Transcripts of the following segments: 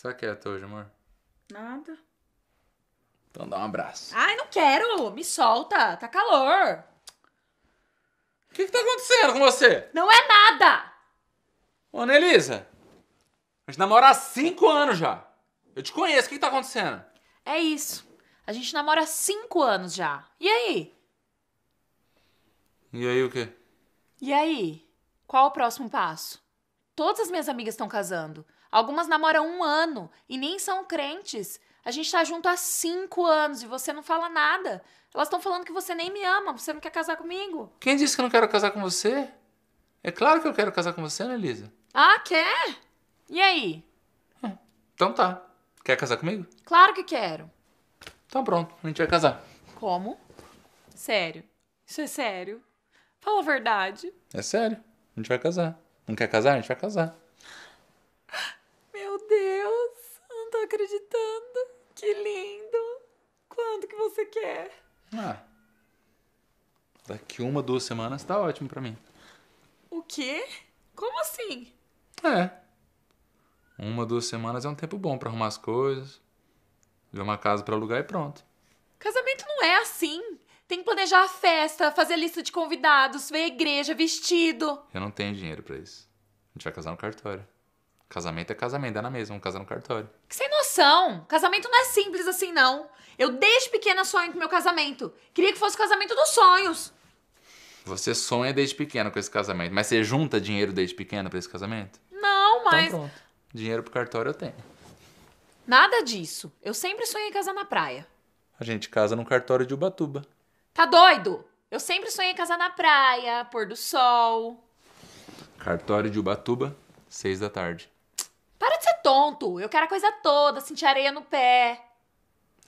você tá quieto hoje, amor? Nada. Então dá um abraço. Ai, não quero! Me solta! Tá calor! O que, que tá acontecendo com você? Não é nada! Ô, Nelisa, a gente namora há cinco anos já. Eu te conheço, o que, que tá acontecendo? É isso. A gente namora há cinco anos já. E aí? E aí o quê? E aí? Qual o próximo passo? Todas as minhas amigas estão casando. Algumas namoram um ano e nem são crentes. A gente tá junto há cinco anos e você não fala nada. Elas estão falando que você nem me ama, você não quer casar comigo. Quem disse que eu não quero casar com você? É claro que eu quero casar com você, Nelisa. Ah, quer? E aí? Então tá. Quer casar comigo? Claro que quero. Então pronto, a gente vai casar. Como? Sério? Isso é sério? Fala a verdade. É sério, a gente vai casar. Não quer casar? A gente vai casar. Meu Deus, eu não tô acreditando. Que lindo. Quando que você quer? Ah. Daqui uma, duas semanas tá ótimo pra mim. O quê? Como assim? É. Uma, duas semanas é um tempo bom pra arrumar as coisas, ver uma casa pra alugar e pronto. Casamento não é assim. Tem que planejar a festa, fazer a lista de convidados, ver a igreja, vestido. Eu não tenho dinheiro pra isso. A gente vai casar no cartório. Casamento é casamento, dá na mesma, vamos casar no cartório. Que sem noção! Casamento não é simples assim, não. Eu desde pequena sonho com meu casamento. Queria que fosse o casamento dos sonhos. Você sonha desde pequeno com esse casamento, mas você junta dinheiro desde pequeno pra esse casamento? Não, mas. Então pronto. Dinheiro pro cartório eu tenho. Nada disso. Eu sempre sonhei em casar na praia. A gente casa no cartório de Ubatuba. Tá doido? Eu sempre sonhei em casar na praia, pôr do sol. Cartório de Ubatuba, seis da tarde. Tonto. Eu quero a coisa toda, sentir areia no pé.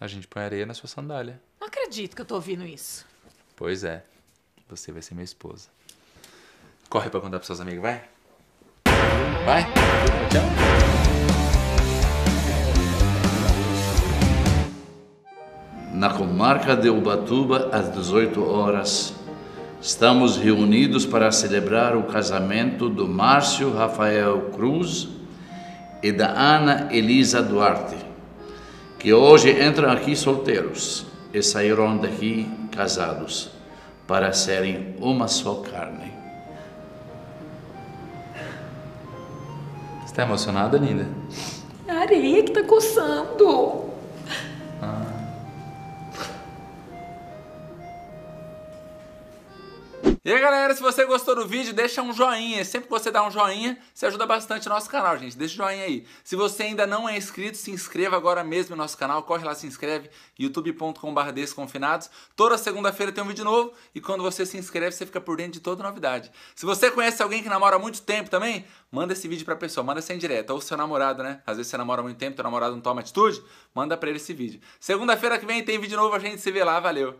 A gente põe areia na sua sandália. Não acredito que eu tô ouvindo isso. Pois é. Você vai ser minha esposa. Corre pra contar pros seus amigos, vai. Vai. Tchau. na comarca de Ubatuba, às 18 horas. Estamos reunidos para celebrar o casamento do Márcio Rafael Cruz e da Ana Elisa Duarte, que hoje entram aqui solteiros e sairão daqui casados para serem uma só carne. Você tá emocionada, linda? A areia que tá coçando. E aí galera, se você gostou do vídeo, deixa um joinha. Sempre que você dá um joinha, você ajuda bastante o nosso canal, gente. Deixa o joinha aí. Se você ainda não é inscrito, se inscreva agora mesmo no nosso canal. Corre lá, se inscreve. youtube.com.br desconfinados. Toda segunda-feira tem um vídeo novo. E quando você se inscreve, você fica por dentro de toda novidade. Se você conhece alguém que namora há muito tempo também, manda esse vídeo pra pessoa. Manda sem direto. Ou seu namorado, né? Às vezes você namora há muito tempo, teu namorado não toma atitude. Manda pra ele esse vídeo. Segunda-feira que vem tem vídeo novo, a gente se vê lá. Valeu!